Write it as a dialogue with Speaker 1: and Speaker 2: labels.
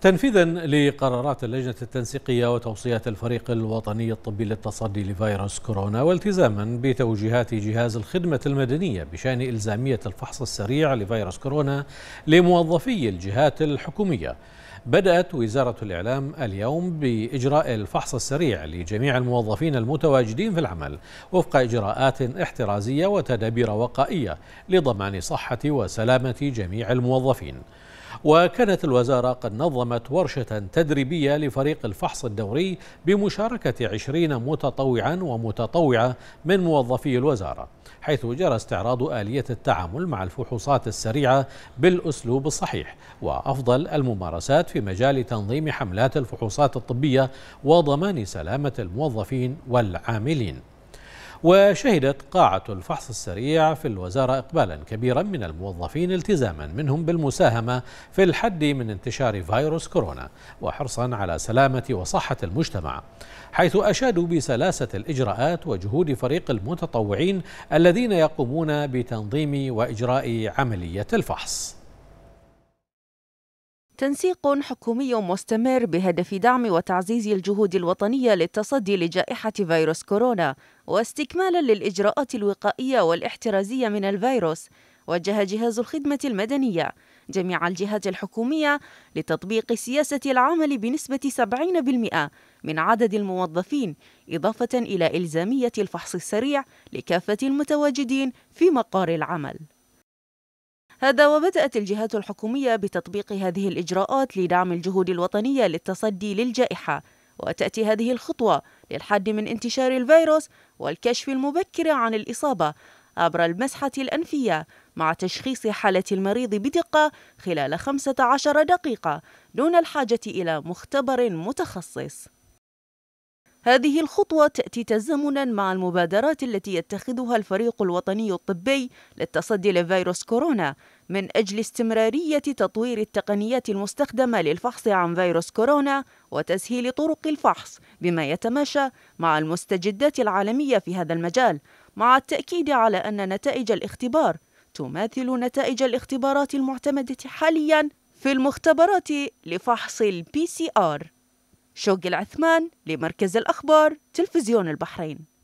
Speaker 1: تنفيذا لقرارات اللجنة التنسيقية وتوصيات الفريق الوطني الطبي للتصدي لفيروس كورونا والتزاما بتوجيهات جهاز الخدمة المدنية بشأن إلزامية الفحص السريع لفيروس كورونا لموظفي الجهات الحكومية. بدأت وزارة الإعلام اليوم بإجراء الفحص السريع لجميع الموظفين المتواجدين في العمل وفق إجراءات احترازية وتدابير وقائية لضمان صحة وسلامة جميع الموظفين. وكانت الوزارة قد نظمت ورشة تدريبية لفريق الفحص الدوري بمشاركة عشرين متطوعا ومتطوعة من موظفي الوزارة حيث جرى استعراض آلية التعامل مع الفحوصات السريعة بالأسلوب الصحيح وأفضل الممارسات في مجال تنظيم حملات الفحوصات الطبية وضمان سلامة الموظفين والعاملين. وشهدت قاعة الفحص السريع في الوزارة إقبالا كبيرا من الموظفين التزاما منهم بالمساهمة في الحد من انتشار فيروس كورونا وحرصا على سلامة وصحة المجتمع حيث أشادوا بسلاسة الإجراءات وجهود فريق المتطوعين الذين يقومون بتنظيم وإجراء عملية الفحص.
Speaker 2: تنسيق حكومي مستمر بهدف دعم وتعزيز الجهود الوطنية للتصدي لجائحة فيروس كورونا واستكمالا للإجراءات الوقائية والاحترازية من الفيروس. وجه جهاز الخدمة المدنية جميع الجهات الحكومية لتطبيق سياسة العمل بنسبة 70% من عدد الموظفين إضافة إلى إلزامية الفحص السريع لكافة المتواجدين في مقار العمل. هذا وبدأت الجهات الحكومية بتطبيق هذه الإجراءات لدعم الجهود الوطنية للتصدي للجائحة وتأتي هذه الخطوة للحد من انتشار الفيروس والكشف المبكر عن الإصابة عبر المسحة الأنفية مع تشخيص حالة المريض بدقة خلال 15 دقيقة دون الحاجة إلى مختبر متخصص. هذه الخطوة تأتي تزامنا مع المبادرات التي يتخذها الفريق الوطني الطبي للتصدي لفيروس كورونا من أجل استمرارية تطوير التقنيات المستخدمة للفحص عن فيروس كورونا وتسهيل طرق الفحص بما يتماشى مع المستجدات العالمية في هذا المجال مع التأكيد على أن نتائج الاختبار تماثل نتائج الاختبارات المعتمدة حاليا في المختبرات لفحص ال PCR شوق العثمان لمركز الأخبار تلفزيون البحرين.